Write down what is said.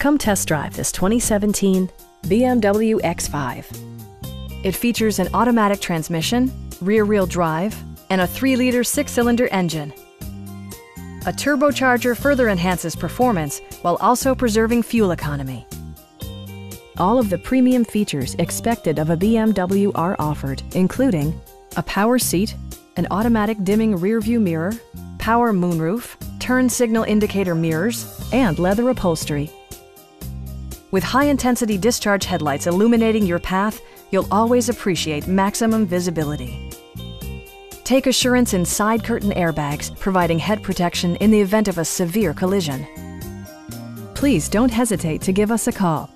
Come test drive this 2017 BMW X5. It features an automatic transmission, rear-wheel drive, and a 3-liter six-cylinder engine. A turbocharger further enhances performance while also preserving fuel economy. All of the premium features expected of a BMW are offered, including a power seat, an automatic dimming rearview mirror, power moonroof, turn signal indicator mirrors, and leather upholstery. With high-intensity discharge headlights illuminating your path, you'll always appreciate maximum visibility. Take assurance in side curtain airbags, providing head protection in the event of a severe collision. Please don't hesitate to give us a call.